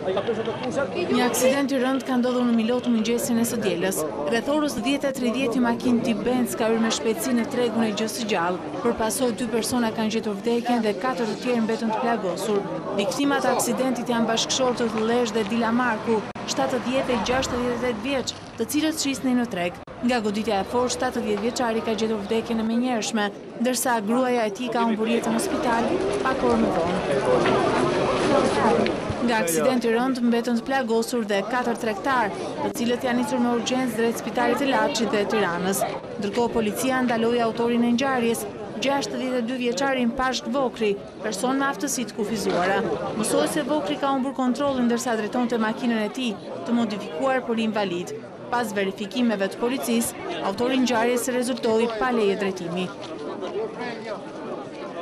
Një aksident i rëndë ka ndodhur në Milot mëngjesin e së dielës. Rreth orës 10:30 një makinë tip Benz ka hyrë me shpejtësi në tregun e gjësë së gjallë. Për pasojë dy persona kanë gjetur vdekjen dhe katër të tjerë mbetën të plagosur. Viktimat e aksidentit janë bashkëshortët Llesh dhe Dila Marku, 70 e 68 vjeç, të cilët shisnin në treg. Nga goditja e fortë, shtatëdhjetë vjeçari ka gjetur vdekjen e menjëhershme, ndërsa gruaja e tij ka humbur jetën në spital pak orë më vonë. Nga aksidenti i rëndë mbetën të plagosur dhe katër tregtarë, të cilët janë nisur me urgjencë drejt spitalit të Laçit dhe Tiranës. Ndërkohë policia ndaloi autorin e ngjarjes, gjashtëdhjetë e dy vjeçarin Pashk Vokrri, Person me aftësi të kufizuara. Mësohet se Vokrri ka humbur kontrollin ndërsa drejtonte makinën e tij, të modifikuar për invalid. Pas verifikimeve të policisë, autori i ngjarjes rezultoi pa leje drejtimi.